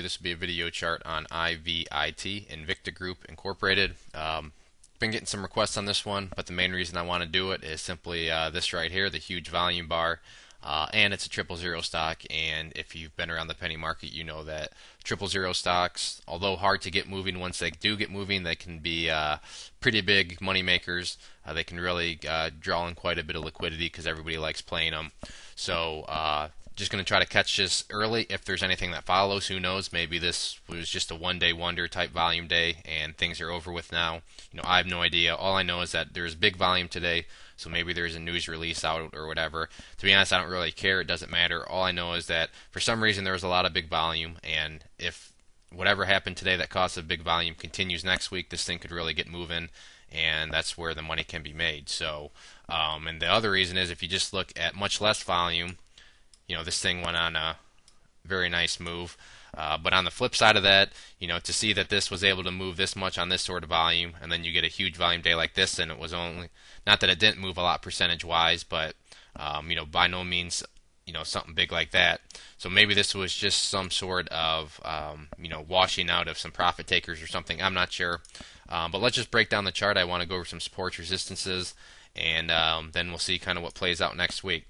This will be a video chart on IVIT, Invicta Group Incorporated. Um, been getting some requests on this one, but the main reason I want to do it is simply uh, this right here, the huge volume bar. Uh, and it's a triple zero stock. And if you've been around the penny market, you know that triple zero stocks, although hard to get moving, once they do get moving, they can be uh, pretty big money makers. Uh, they can really uh, draw in quite a bit of liquidity because everybody likes playing them. So uh, just going to try to catch this early. If there's anything that follows, who knows? Maybe this was just a one day wonder type volume day and things are over with now. You know, I have no idea. All I know is that there's big volume today, so maybe there's a news release out or whatever. To be honest, I don't really care. It doesn't matter. All I know is that for some reason there was a lot of big volume, and if whatever happened today that caused a big volume continues next week, this thing could really get moving and that's where the money can be made. So, um, and the other reason is if you just look at much less volume, you know, this thing went on a very nice move. Uh, but on the flip side of that, you know, to see that this was able to move this much on this sort of volume, and then you get a huge volume day like this, and it was only not that it didn't move a lot percentage wise, but um, you know, by no means, you know, something big like that. So maybe this was just some sort of um, you know washing out of some profit takers or something. I'm not sure, um, but let's just break down the chart. I want to go over some supports, resistances, and um, then we'll see kind of what plays out next week.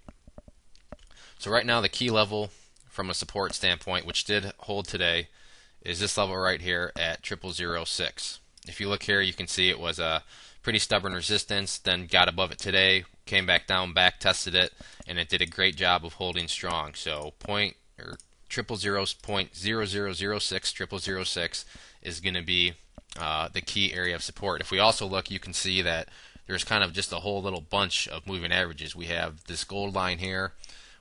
So right now the key level from a support standpoint, which did hold today, is this level right here at 0006. If you look here, you can see it was a pretty stubborn resistance, then got above it today, came back down, back tested it, and it did a great job of holding strong. So point or triple zeros point zero zero zero six triple zero six is going to be uh, the key area of support. If we also look, you can see that there's kind of just a whole little bunch of moving averages. We have this gold line here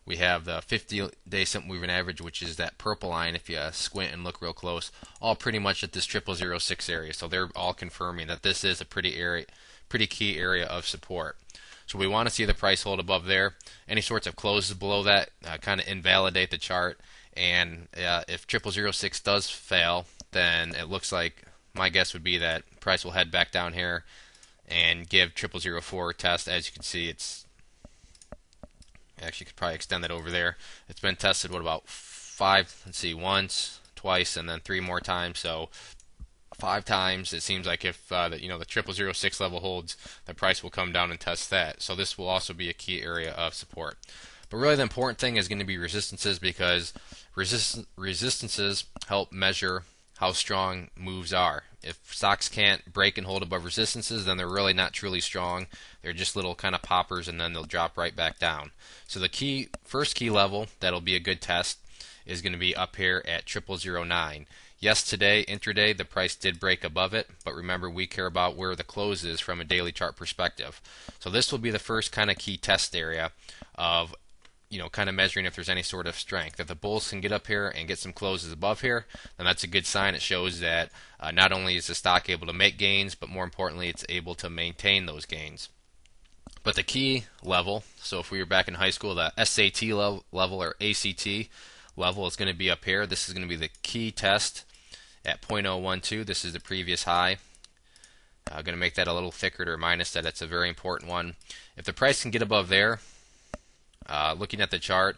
we have the 50 day simple moving average, which is that purple line if you squint and look real close, all pretty much at this 0006 area. So they're all confirming that this is a pretty area, pretty key area of support. So we want to see the price hold above there. Any sorts of closes below that uh, kind of invalidate the chart. And uh, if 0006 does fail, then it looks like my guess would be that price will head back down here and give 0004 test. As you can see, it's actually could probably extend that over there. It's been tested what about five? Let's see, once, twice, and then three more times. So five times. It seems like if uh, the, you know the triple zero six level holds, the price will come down and test that. So this will also be a key area of support. But really, the important thing is going to be resistances because resist- resistances help measure how strong moves are. If stocks can't break and hold above resistances, then they're really not truly strong. They're just little kind of poppers and then they'll drop right back down. So the key first key level that'll be a good test is going to be up here at 0009. Yes, today, intraday, the price did break above it, but remember we care about where the close is from a daily chart perspective. So this will be the first kind of key test area of you know, kind of measuring if there's any sort of strength. If the bulls can get up here and get some closes above here, then that's a good sign. It shows that uh, not only is the stock able to make gains, but more importantly, it's able to maintain those gains. But the key level, so if we were back in high school, the SAT level, level or ACT level is going to be up here. This is going to be the key test at 0.012. This is the previous high. I'm uh, going to make that a little thicker to remind us that it's a very important one. If the price can get above there, uh, looking at the chart,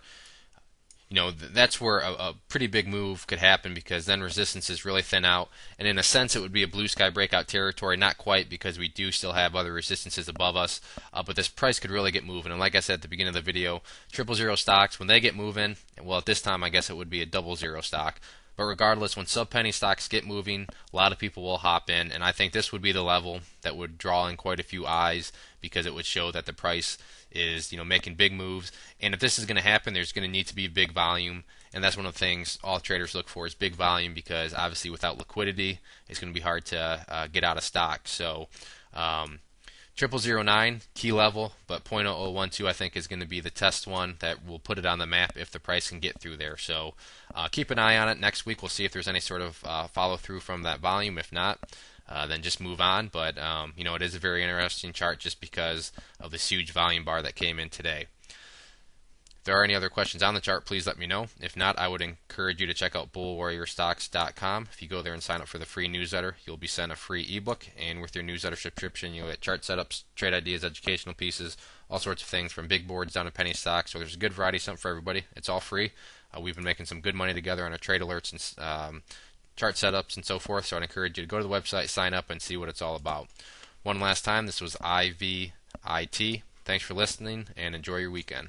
you know th- that's where a, a, pretty big move could happen because then resistance is really thin out, and in a sense it would be a blue sky breakout territory. Not quite because we do still have other resistances above us, uh, but this price could really get moving. And like I said at the beginning of the video, triple zero stocks when they get moving, well at this time I guess it would be a double zero stock. But regardless, when sub penny stocks get moving, a lot of people will hop in, and I think this would be the level that would draw in quite a few eyes because it would show that the price is you know making big moves. And if this is going to happen, there's going to need to be big volume, and that's one of the things all traders look for is big volume because obviously without liquidity, it's going to be hard to uh, get out of stock. So. Um, Triple zero nine key level, but .0012 I think is going to be the test one that will put it on the map if the price can get through there. So uh, keep an eye on it. Next week we'll see if there's any sort of uh, follow through from that volume. If not, uh, then just move on. But um, you know it is a very interesting chart just because of this huge volume bar that came in today. If there are any other questions on the chart, please let me know. If not, I would encourage you to check out bullwarriorstocks.com. If you go there and sign up for the free newsletter, you'll be sent a free ebook, and with your newsletter subscription, you'll get chart setups, trade ideas, educational pieces, all sorts of things from big boards down to penny stocks. So there's a good variety, something for everybody. It's all free. Uh, we've been making some good money together on our trade alerts and um, chart setups and so forth. So I'd encourage you to go to the website, sign up, and see what it's all about. One last time, this was IVIT. Thanks for listening and enjoy your weekend.